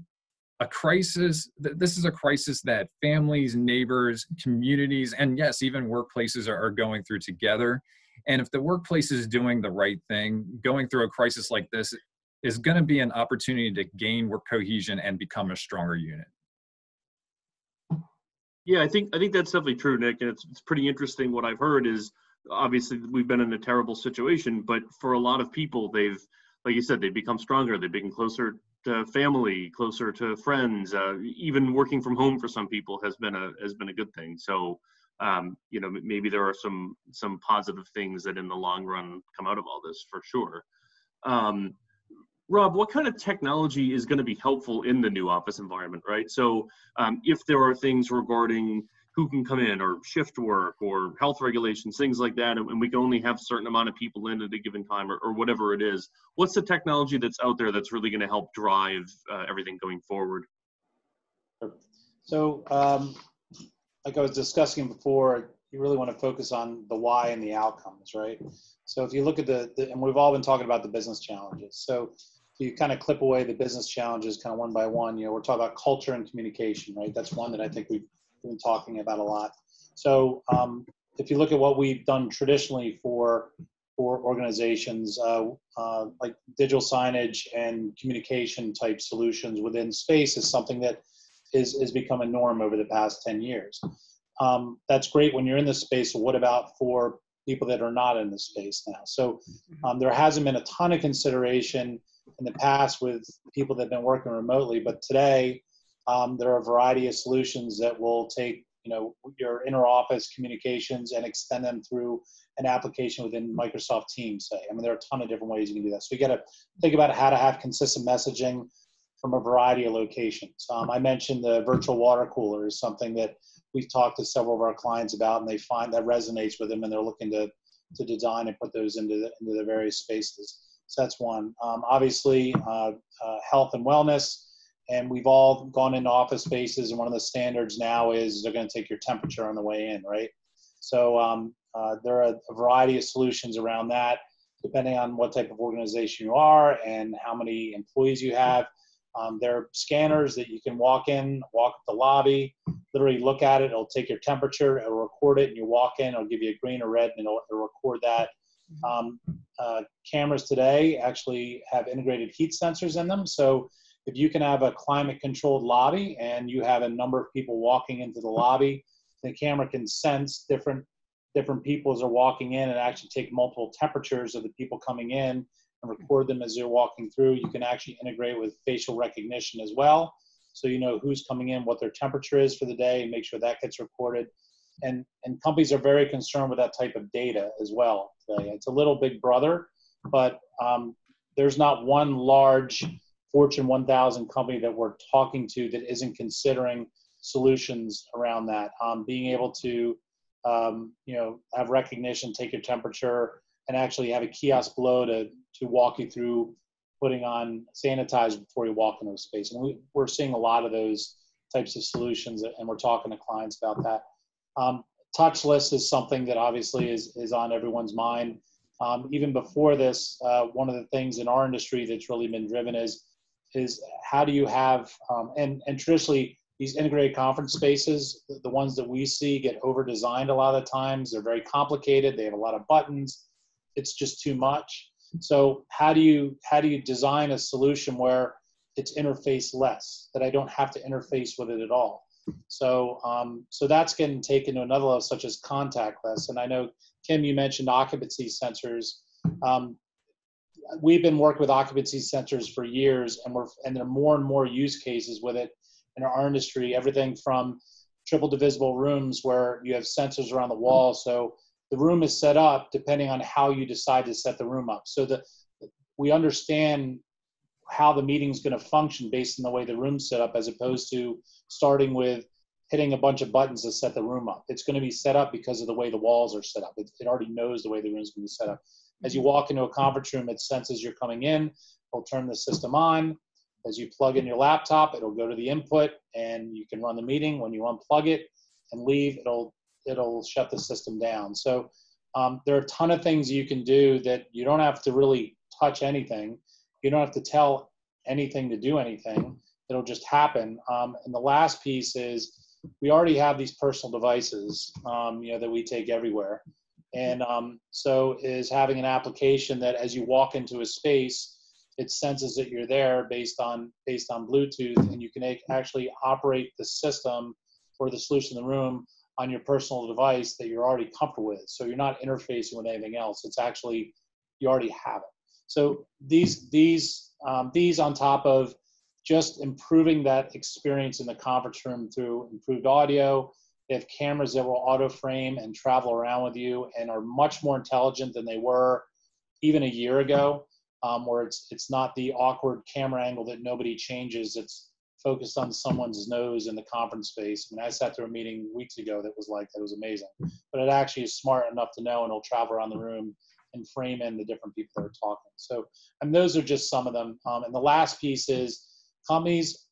a crisis this is a crisis that families neighbors communities and yes even workplaces are, are, going through together and if the workplace is doing the right thing going through a crisis like this is going to be an opportunity to gain work cohesion and become a stronger unit yeah i think i think that's definitely true nick and it's, it's pretty interesting what i've heard is obviously we've been in a terrible situation but for a lot of people they've like you said they've become stronger They've become closer to family, closer to friends. Uh, even working from home for some people has been a has been a good thing. So, um, you know, maybe there are some some positive things that in the long run come out of all this for sure. Um, Rob, what kind of technology is going to be helpful in the new office environment, right? So, um, if there are things regarding who can come in or shift work or health regulations, things like that, and we can only have a certain amount of people in at a given time or, or whatever it is. What's the technology that's out there that's really going to help drive uh, everything going forward? So, um, like I was discussing before, you really want to focus on the why and the outcomes, right? So if you look at the, the and we've all been talking about the business challenges. So you kind of clip away the business challenges kind of one by one. You know, we're talking about culture and communication, right? That's one that I think we've been talking about a lot. So um, if you look at what we've done traditionally for for organizations, uh, uh, like digital signage and communication type solutions within space is something that is is become a norm over the past 10 years. Um, that's great when you're in the space. What about for people that are not in the space now? So um, there hasn't been a ton of consideration in the past with people that have been working remotely, but today um, there are a variety of solutions that will take you know your inner office communications and extend them through an application within Microsoft Teams. Say, I mean, there are a ton of different ways you can do that. So you got to think about how to have consistent messaging from a variety of locations. Um, I mentioned the virtual water cooler is something that we've talked to several of our clients about, and they find that resonates with them, and they're looking to to design and put those into the, into the various spaces. So that's one. Um, obviously, uh, uh, health and wellness and we've all gone into office spaces and one of the standards now is they're going to take your temperature on the way in right? So um, uh, there are a variety of solutions around that depending on what type of organization you are and how many employees you have. Um, there are scanners that you can walk in walk up the lobby literally look at it it'll take your temperature it'll record it and you walk in it'll give you a green or red and it'll, it'll record that um, uh, cameras today actually have integrated heat sensors in them so if you can have a climate controlled lobby and you have a number of people walking into the lobby, the camera can sense different different people as they're walking in and actually take multiple temperatures of the people coming in and record them as they're walking through. You can actually integrate with facial recognition as well. So you know who's coming in, what their temperature is for the day, and make sure that gets recorded. And, and companies are very concerned with that type of data as well. It's a little big brother, but um, there's not one large Fortune 1000 company that we're talking to that isn't considering solutions around that. Um, being able to, um, you know, have recognition, take your temperature, and actually have a kiosk below to to walk you through putting on sanitizer before you walk into a space. And we, we're seeing a lot of those types of solutions, and we're talking to clients about that. Um, touchless is something that obviously is is on everyone's mind. Um, even before this, uh, one of the things in our industry that's really been driven is is how do you have um, and and traditionally these integrated conference spaces the, ones that we see get over designed a lot of times. They're very complicated. They have a lot of buttons. It's just too much. So how do you how do you design a solution where it's interface less that i don't have to interface with it at all so um, so that's getting taken to another level such as contactless and i know kim you mentioned occupancy sensors um, we've been working with occupancy sensors for years, and we're and there are more and more use cases with it in our industry. Everything from triple divisible rooms where you have sensors around the wall. So the room is set up depending on how you decide to set the room up. So that we understand how the meeting's going to function based on the way the room's set up, as opposed to starting with hitting a bunch of buttons to set the room up. It's going to be set up because of the way the walls are set up. It, it already knows the way the room's going to be set up. As you walk into a conference room, it senses you're coming in. It'll turn the system on. As you plug in your laptop, it'll go to the input, and you can run the meeting. When you unplug it and leave, it'll it'll shut the system down. So um, there are a ton of things you can do that you don't have to really touch anything. You don't have to tell anything to do anything. It'll just happen. Um, and the last piece is we already have these personal devices, um, you know, that we take everywhere. And um, so is having an application that as you walk into a space, it senses that you're there based on based on Bluetooth, and you can actually operate the system or the solution in the room on your personal device that you're already comfortable with. So you're not interfacing with anything else. It's actually you already have it. So these these um, these on top of just improving that experience in the conference room through improved audio. They have cameras that will auto frame and travel around with you and are much more intelligent than they were even a year ago, um, where it's it's not the awkward camera angle that nobody changes. It's focused on someone's nose in the conference space. I mean, I sat through a meeting weeks ago that was like that was amazing, but it actually is smart enough to know and it'll travel around the room and frame in the different people that are talking. So, and those are just some of them. Um, and the last piece is companies.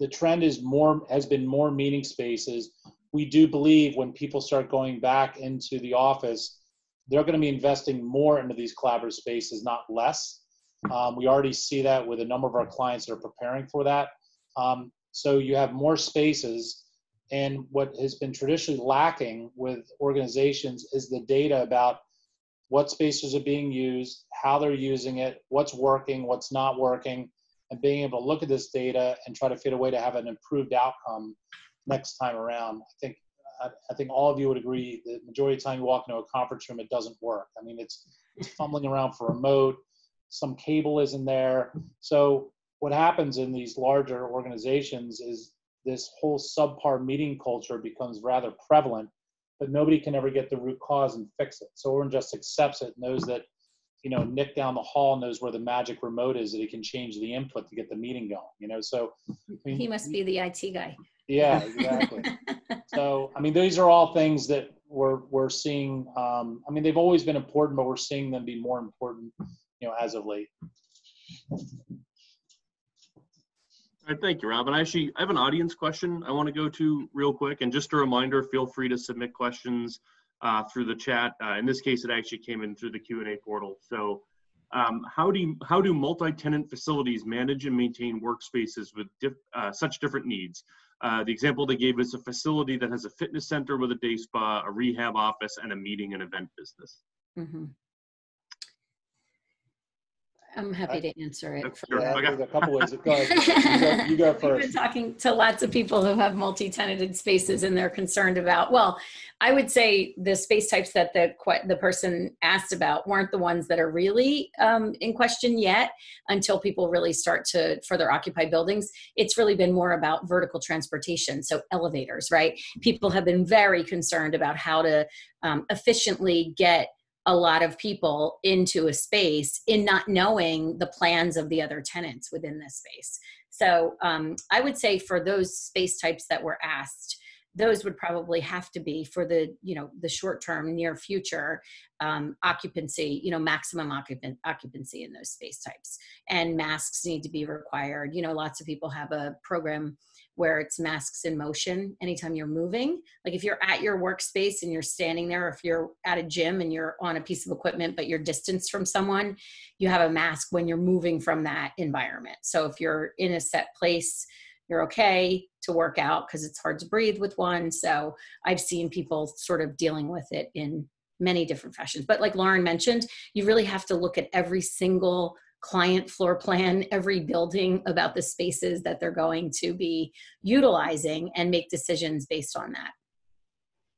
The trend is more has been more meeting spaces. We do believe when people start going back into the office, they're going to be investing more into these collaborative spaces, not less. Um, we already see that with a number of our clients that are preparing for that. Um, so you have more spaces. And what has been traditionally lacking with organizations is the data about what spaces are being used, how they're using it, what's working, what's not working, and being able to look at this data and try to fit a way to have an improved outcome next time around. I think I, think all of you would agree the majority of the time you walk into a conference room, it doesn't work. I mean, it's, it's fumbling around for a remote, some cable isn't there. So what happens in these larger organizations is this whole subpar meeting culture becomes rather prevalent, but nobody can ever get the root cause and fix it. So everyone just accepts it, knows that, you know, Nick down the hall knows where the magic remote is that he can change the input to get the meeting going, you know, so. I mean, He must be the IT guy. Yeah, exactly. *laughs* so, I mean, these are all things that we're, we're seeing, um, I mean, they've always been important, but we're seeing them be more important, you know, as of late. All right, thank you, Rob. And actually, I have an audience question I want to go to real quick. And just a reminder, feel free to submit questions uh, through the chat. Uh, in this case, it actually came in through the Q&A portal. So um, how do you, how do multi-tenant facilities manage and maintain workspaces with diff, uh, such different needs? Uh, the example they gave is a facility that has a fitness center with a day spa, a rehab office, and a meeting and event business. Mhm. I'm happy to answer it. Sure, Yeah, okay. there's a couple ways. Go ahead. *laughs* You go, you go We've been talking to lots of people who have multi-tenanted spaces and they're concerned about, well, I would say the space types that the, the person asked about weren't the ones that are really um, in question yet until people really start to further occupy buildings. It's really been more about vertical transportation, so elevators, right? People have been very concerned about how to um, efficiently get a lot of people into a space in not knowing the plans of the other tenants within this space. So um, I would say for those space types that were asked, those would probably have to be for the you know the short term near future um, occupancy you know maximum occupant occupancy in those space types and masks need to be required you know lots of people have a program where it's masks in motion anytime you're moving. Like if you're at your workspace and you're standing there or if you're at a gym and you're on a piece of equipment but you're distanced from someone you have a mask when you're moving from that environment. So if you're in a set place you're okay to work out because it's hard to breathe with one. So i've seen people sort of dealing with it in many different fashions. But like lauren mentioned you really have to look at every single client floor plan every building about the spaces that they're going to be utilizing and make decisions based on that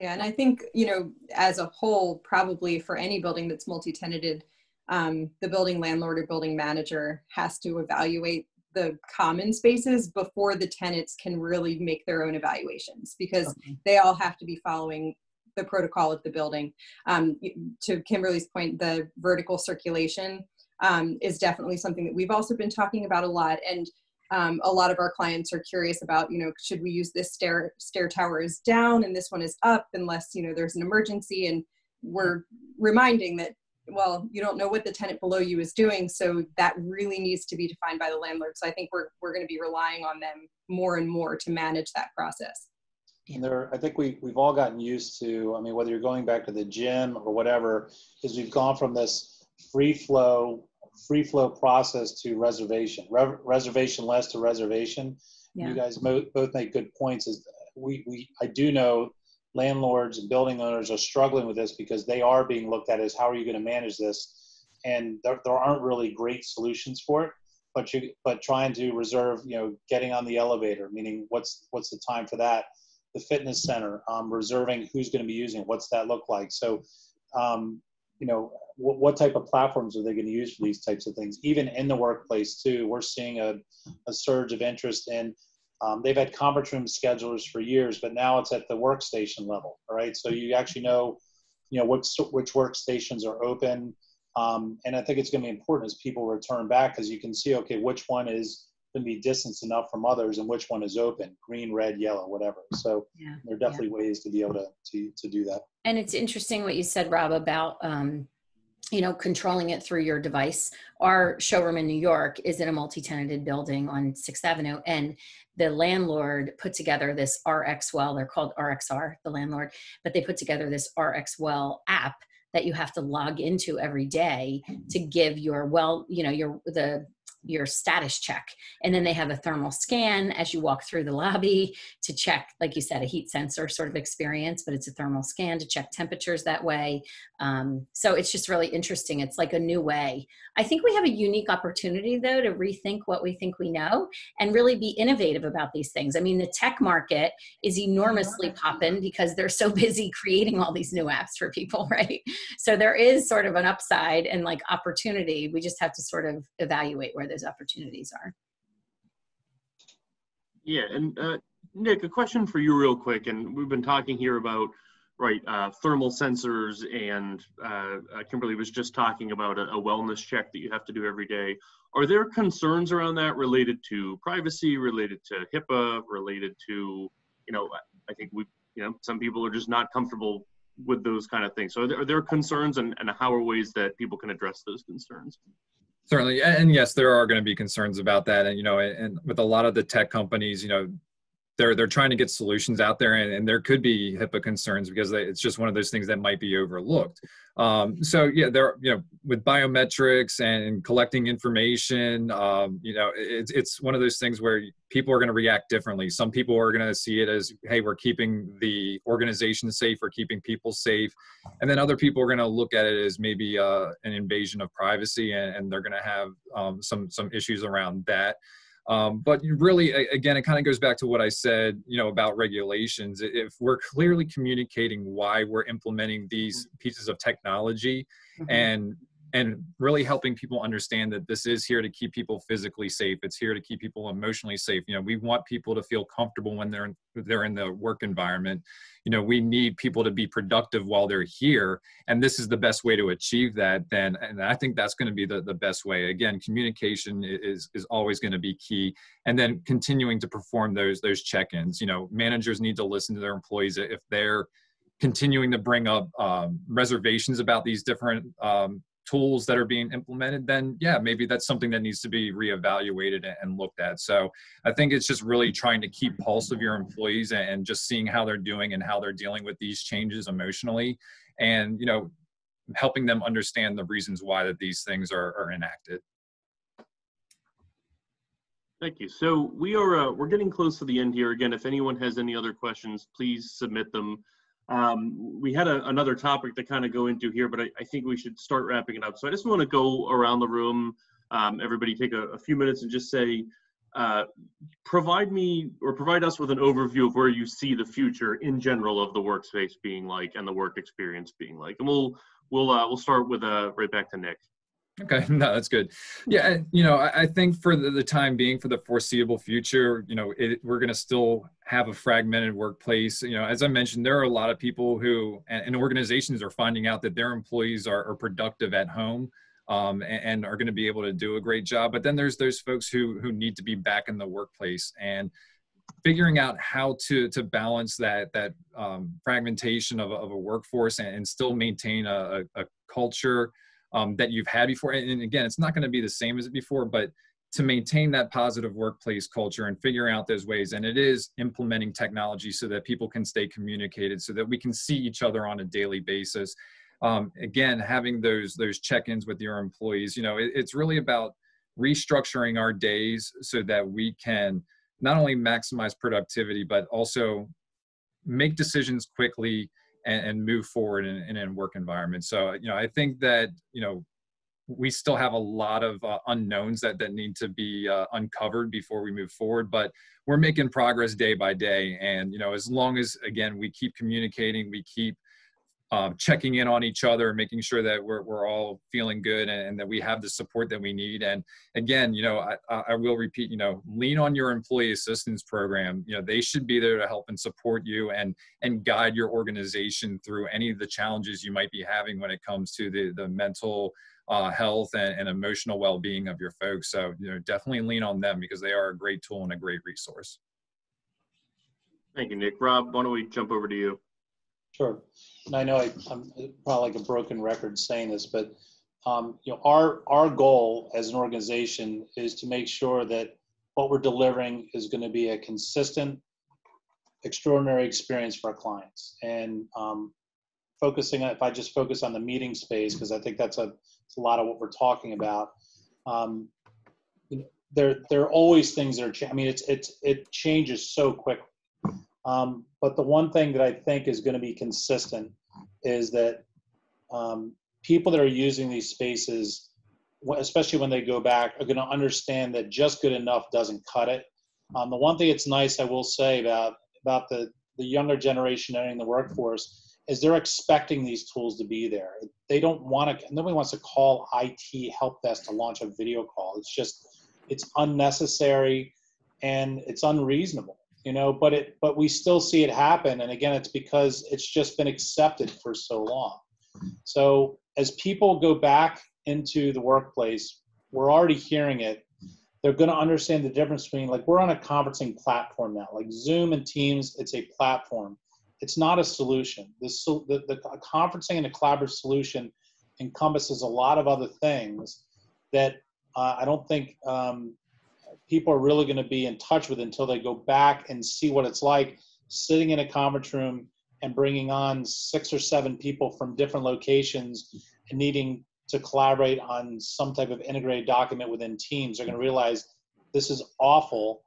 Yeah, and I think, you know, as a whole, probably for any building that's multi-tenanted, um, the building landlord or building manager has to evaluate the common spaces before the tenants can really make their own evaluations because Okay. they all have to be following the protocol of the building. Um, to Kimberly's point, the vertical circulation um, is definitely something that we've also been talking about a lot. And um, a lot of our clients are curious about, you know, should we use this stair stair tower is down and this one is up unless you know there's an emergency. And we're reminding that well, you don't know what the tenant below you is doing, so that really needs to be defined by the landlord. So I think we're we're going to be relying on them more and more to manage that process. And there, I think we, we've all gotten used to, I mean, whether you're going back to the gym or whatever, is we've gone from this free flow, free flow process to reservation, Re- reservation less to reservation. Yeah. You guys mo- both make good points. Is we, we, I do know landlords and building owners are struggling with this because they are being looked at as how are you going to manage this? And there, there aren't really great solutions for it but you but trying to reserve you know getting on the elevator meaning what's what's the time for that the fitness center um, reserving who's going to be using it what's that look like so um, you know what, what type of platforms are they going to use for these types of things? Even in the workplace too we're seeing a, a surge of interest in um, they've had conference room schedulers for years but now it's at the workstation level right? So you actually know you know which which workstations are open. Um, and I think it's going to be important as people return back because you can see, okay, which one is to be distanced enough from others and which one is open, green, red, yellow, whatever. So Yeah. there are definitely ways to be able to, to, to do that. And it's interesting what you said, Rob, about um, you know controlling it through your device. Our showroom in New York is in a multi-tenanted building on Sixth Avenue, and the landlord put together this RX Well. They're called RXR, the landlord, but they put together this RX Well app that you have to log into every day to give your well, you know, your the your status check. And then they have a thermal scan as you walk through the lobby to check like you said a heat sensor sort of experience but it's a thermal scan to check temperatures that way. Um, so it's just really interesting. It's like a new way. I think we have a unique opportunity though to rethink what we think we know and really be innovative about these things. I mean the tech market is enormously popping because they're so *laughs* busy creating all these new apps for people *laughs* right? So there is sort of an upside and like opportunity. We just have to sort of evaluate where those opportunities are Yeah, and uh, Nick, a question for you real quick. And we've been talking here about, right, uh, thermal sensors and uh, uh, Kimberly was just talking about a, a wellness check that you have to do every day. Are there concerns around that related to privacy, related to HIPAA, related to, you know, I think we, you know, some people are just not comfortable with those kind of things. So are there, are there concerns and, and how are ways that people can address those concerns? Certainly, and yes, there are going to be concerns about that, and you know, and with a lot of the tech companies, you know, they're they're trying to get solutions out there, and, and there could be HIPAA concerns because it's just one of those things that might be overlooked. Um, so yeah, there, you know, with biometrics and collecting information, um, you know, it's it's one of those things where people are going to react differently. Some people are going to see it as, hey, we're keeping the organization safe, we're keeping people safe, and then other people are going to look at it as maybe uh, an invasion of privacy, and, and they're going to have um, some some issues around that. Um, but really, again, it kind of goes back to what I said, you know, about regulations. If we're clearly communicating why we're implementing these pieces of technology, and and really helping people understand that this is here to keep people physically safe. It's here to keep people emotionally safe. You know we want people to feel comfortable when they're in, they're in the work environment. You know we need people to be productive while they're here and this is the best way to achieve that then and i think that's going to be the, the best way. Again communication is is always going to be key and then continuing to perform those those check-ins. You know managers need to listen to their employees if they're continuing to bring up um, reservations about these different um, tools that are being implemented, then yeah, maybe that's something that needs to be reevaluated and- looked at. So I think it's just really trying to keep pulse of your employees and- and just seeing how they're doing and how they're dealing with these changes emotionally, and you know, helping them understand the reasons why that these things are, are enacted. Thank you. So we are uh, we're getting close to the end here. Again, if anyone has any other questions, please submit them. Um, we had a, another topic to kind of go into here, but I, I think we should start wrapping it up. So I just want to go around the room. Um, everybody take a, a few minutes and just say, uh, provide me or provide us with an overview of where you see the future in general of the workspace being like and the work experience being like. And we'll we'll uh, we'll start with uh, right back to Nick. Okay, *laughs* no, that's good. Yeah, you know, I, I think for the, the, time being, for the foreseeable future, you know, it, we're going to still have a fragmented workplace. You know, as I mentioned, there are a lot of people who and, and organizations are finding out that their employees are, are productive at home um, and, and, are going to be able to do a great job. But then there's those folks who who need to be back in the workplace and figuring out how to to balance that that um, fragmentation of, of a workforce and, and still maintain a, a, a culture um, that you've had before. And, and again, it's not going to be the same as it before, but to maintain that positive workplace culture and figuring out those ways. And it is implementing technology so that people can stay communicated, so that we can see each other on a daily basis. Um, again, having those those check-ins with your employees, you know, it, it's really about restructuring our days so that we can not only maximize productivity but also make decisions quickly and, and move forward in, in a work environment. So, you know, I think that, you know, we still have a lot of uh, unknowns that, that need to be uh, uncovered before we move forward, but we're making progress day by day. And, you know, as long as, again, we keep communicating, we keep um, checking in on each other, making sure that we're, we're all feeling good and, and, that we have the support that we need. And again, you know, I, I will repeat, you know, lean on your employee assistance program. You know, they should be there to help and support you and and guide your organization through any of the challenges you might be having when it comes to the the mental uh, health and, and emotional well-being of your folks. So, you know, definitely lean on them because they are a great tool and a great resource. Thank you, Nick. Rob, why don't we jump over to you? Sure. And I know I, am probably like a broken record saying this, but um, you know, our our goal as an organization is to make sure that what we're delivering is going to be a consistent, extraordinary experience for our clients. And um, focusing if I just focus on the meeting space, because I think that's a, a lot of what we're talking about. Um, you know, there there are always things that are. Changing. I mean, it's it's it changes so quickly. Um, but the one thing that I think is going to be consistent is that um, people that are using these spaces, especially when they go back, are going to understand that just good enough doesn't cut it. Um, the one thing that's nice, I will say about about the the younger generation entering the workforce is they're expecting these tools to be there. They don't want to. Nobody wants to call IT help desk to launch a video call. It's just it's unnecessary and it's unreasonable you know but it but we still see it happen. And again it's because it's just been accepted for so long. So as people go back into the workplace we're already hearing it. They're going to understand the difference between like we're on a conferencing platform now. Like zoom and teams it's a platform. It's not a solution. This the, the conferencing and a collaborative solution encompasses a lot of other things that uh, i don't think um, people are really going to be in touch with until they go back and see what it's like sitting in a conference room and bringing on six or seven people from different locations and needing to collaborate on some type of integrated document within teams. They're going to realize this is awful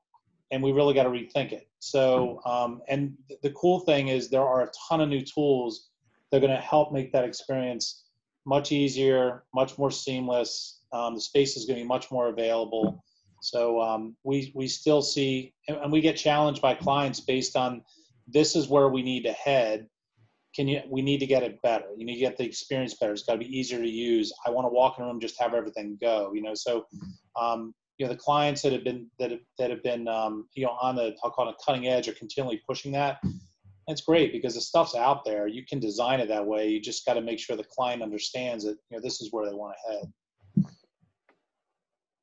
and we really got to rethink it. So um, and the cool thing is there are a ton of new tools that are going to help make that experience much easier much more seamless. Um, the space is going to be much more available so um, we we still see, and we get challenged by clients based on this is where we need to head. Can you? We need to get it better. You need to get the experience better. It's got to be easier to use. I want to walk in a room, just have everything go. You know, so um, you know the clients that have been that have, that have been um, you know on the I'll call it a cutting edge are continually pushing that. It's great because the stuff's out there. You can design it that way. You just got to make sure the client understands that you know this is where they want to head.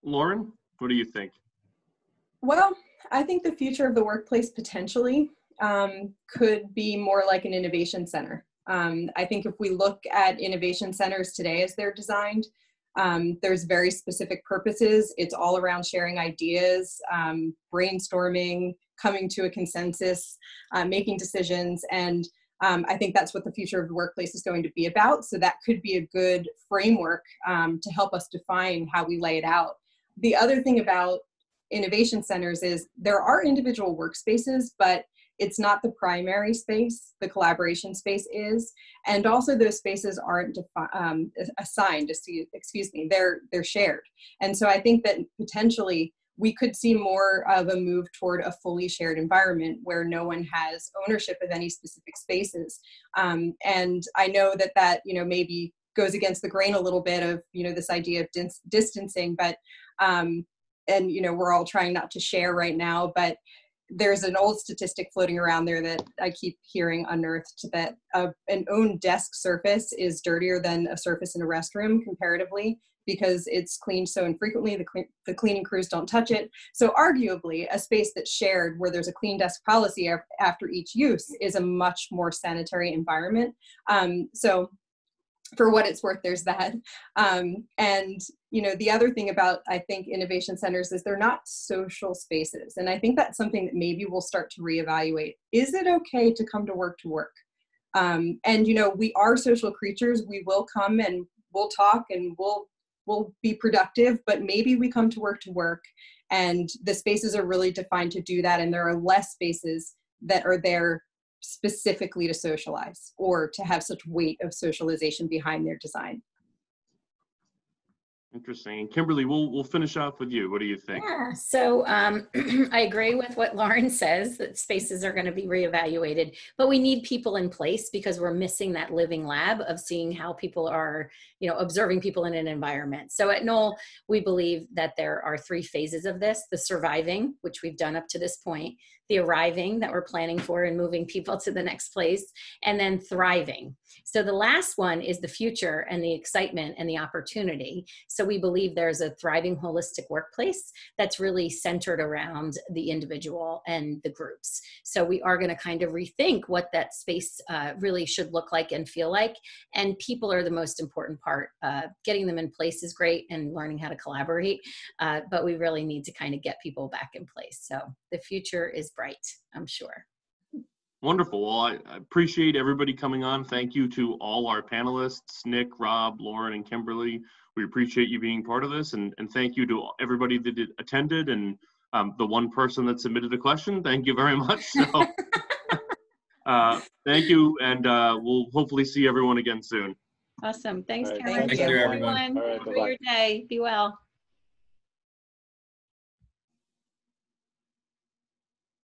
Lauren. What do you think? Well, I think the future of the workplace potentially um, could be more like an innovation center. Um, I think if we look at innovation centers today as they're designed, um, there's very specific purposes. It's all around sharing ideas, um, brainstorming, coming to a consensus, uh, making decisions, and um, I think that's what the future of the workplace is going to be about. So that could be a good framework um, to help us define how we lay it out the other thing about innovation centers is there are individual workspaces, but it's not the primary space the collaboration space is. And also those spaces aren't defi- um, assigned excuse me they're they're shared. And so i think that potentially we could see more of a move toward a fully shared environment where no one has ownership of any specific spaces. Um, and i know that that you know maybe goes against the grain a little bit of you know this idea of dis- distancing but um, and you know we're all trying not to share right now but there's an old statistic floating around there that i keep hearing unearthed that uh, an own desk surface is dirtier than a surface in a restroom comparatively because it's cleaned so infrequently the, the cleaning crews don't touch it. So arguably a space that's shared where there's a clean desk policy af- after each use is a much more sanitary environment. Um, so for what it's worth there's that. Um, and you know the other thing about i think innovation centers is they're not social spaces. And i think that's something that maybe we'll start to reevaluate. Is it okay to come to work to work? Um, and you know we are social creatures. We will come and we'll talk and we'll we'll be productive but maybe we come to work to work and the spaces are really defined to do that and there are less spaces that are there specifically to socialize or to have such weight of socialization behind their design. Interesting. And Kimberly, we'll we'll finish off with you. What do you think? Yeah, so um, *clears throat* I agree with what Lauren says that spaces are going to be reevaluated, but we need people in place because we're missing that living lab of seeing how people are, you know, observing people in an environment. So at Knoll, we believe that there are three phases of this the surviving, which we've done up to this point, the arriving that we're planning for and moving people to the next place, and then thriving. So the last one is the future and the excitement and the opportunity. So we believe there's a thriving holistic workplace that's really centered around the individual and the groups. So we are going to kind of rethink what that space uh, really should look like and feel like. And people are the most important part. Uh, getting them in place is great and learning how to collaborate, uh, but we really need to kind of get people back in place. So the future is bright, I'm sure. Wonderful. Well, I, I appreciate everybody coming on. Thank you to all our panelists, Nick, Rob, Lauren, and Kimberly. We appreciate you being part of this, and, and thank you to everybody that did, attended and um, the one person that submitted a question. Thank you very much. So, *laughs* uh, thank you, and uh, we'll hopefully see everyone again soon. Awesome. Thanks, All right, Cameron. thank you, Thanks, everyone. All right, Enjoy bye-bye. your day. Be well.